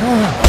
Oh.